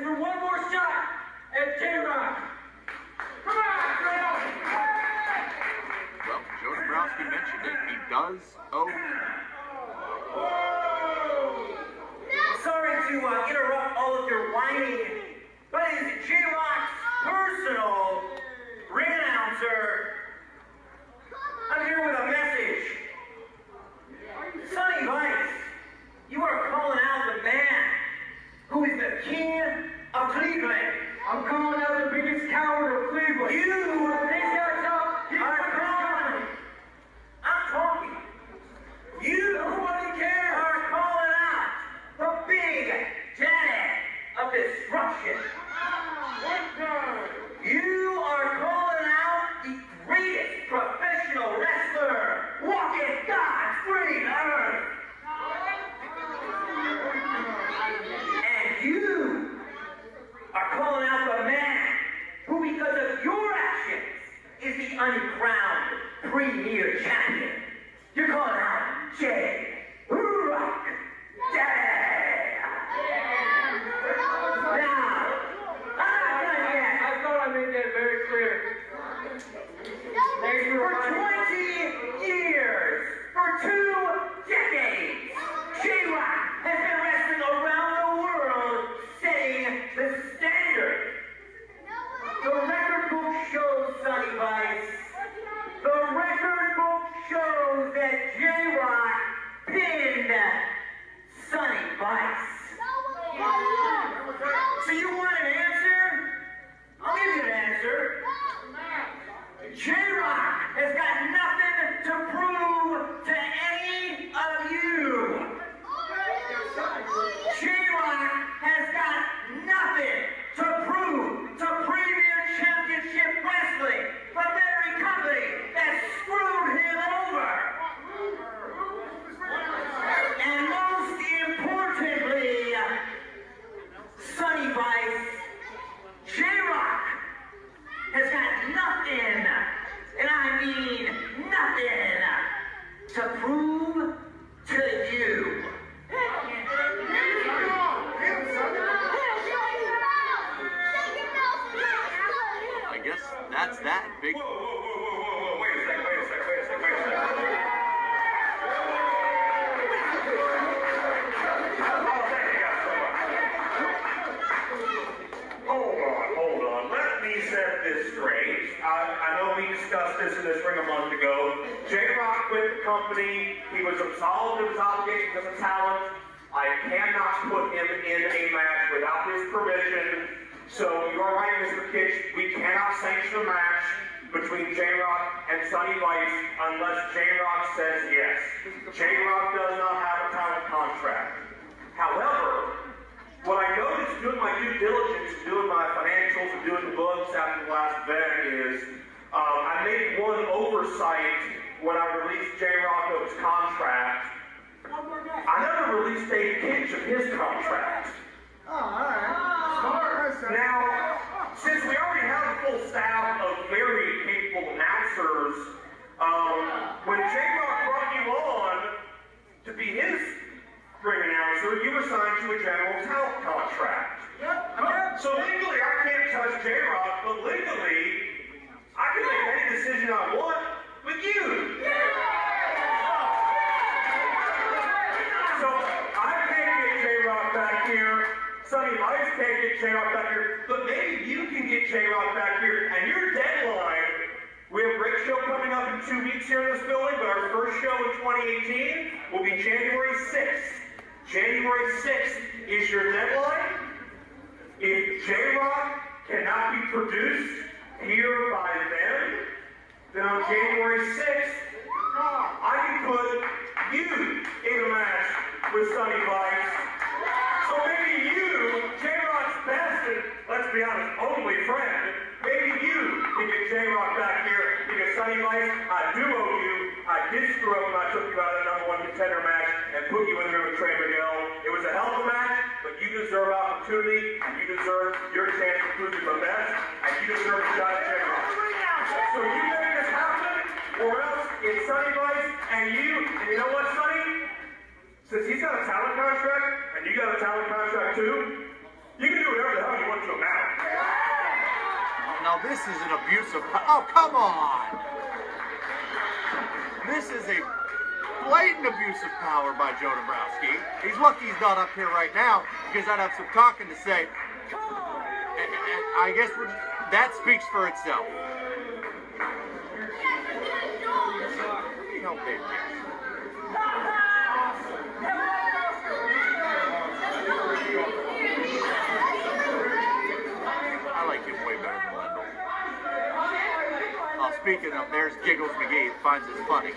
is for one more shot at J-Rocc. Come on, Trail! Well, Joe Dombrowski mentioned it. He does owe. Sorry to uh, interrupt all of your whining, but it's J-Rocc's personal ring announcer. I'm here with a message. Sonny Vice, you are calling out the man who is the king of Cleveland. I'm calling out the biggest coward of Cleveland. You This guy's up. He's are the biggest calling. I'm talking. You Nobody cares. are calling out the big daddy of destruction. You are calling out the greatest professional wrestler walking God's green earth. And you are calling out the man who, because of your actions, is the uncrowned premier champion. You're calling out Jay Rock Daddy. Now, I'm not done yet. I thought I made that very clear. For 20 years, for two decades, J-Rocc has been wrestling around the world, setting the standard. The record book shows, Sonny Vice, the record book shows that J-Rocc pinned Sonny Vice. So you want an answer? I'll give you an answer. J-Rocc has got nothing to prove to any of you. J-Rocc has got nothing to prove to Premier Championship Wrestling, the very company that screwed him over. And most importantly, Sonny Vice, J-Rocc has got nothing, and I mean nothing, to prove to you. I guess that's that. Big. Whoa, whoa, whoa, whoa, whoa, whoa, wait a second, wait a second, wait a second, wait a second. Oh, thank you guys so much. Hold on, hold on. Let me set this straight. I, I know we discussed this in this ring a month ago. J-Rocc quit the company. He was absolved of his obligations as a talent. I cannot put him in a match without his permission. So you're right, Mr. Kich. We cannot sanction a match between J-Rocc and Sonny Vice unless J-Rocc says yes. J-Rocc does not have a talent contract. However, what I noticed doing my due diligence, doing my financials, and doing the books after the last event is um, I made one oversight when I released J-Rocc of his contract. I never released Dave Kich of his contract. All right now, since we already have a full staff of very capable announcers, um, when Jay Rock brought you on to be his ring announcer, you were signed to a general talent contract. Yep. So legally, I can't touch J-Rocc, but legally, I can make any decision I want with you. So I can't get J-Rocc back here. Sonny Vice J-Rocc back here. But maybe you can get J-Rocc back here. And your deadline, we have great show coming up in two weeks here in this building, but our first show in 2018 will be January 6th. January 6th is your deadline. If J-Rocc cannot be produced here by then, then on January 6th, I can put you in a match with Sonny Vice. So maybe you, J-Rocc's best and, let's be honest, only friend, maybe you can get J-Rocc back here because Sonny Vice, I do owe you. I did screw up when I took you out of the number one contender match and put you in the ring with Trey Miguel. It was a hell of a match, but you deserve opportunity and you deserve your chance to prove you're the best and you deserve a shot at J-Rocc. So you make this happen, or else it's Sonny Vice and you, and you know what, Sonny? Since he's got a talent contract and you got a talent contract too, you can do whatever the hell this is an abuse of power. Oh, come on! This is a blatant abuse of power by Joe Dombrowski. He's lucky he's not up here right now because I'd have some talking to say. I guess that speaks for itself. How big I speaking of, there's Giggles McGee. Finds it funny.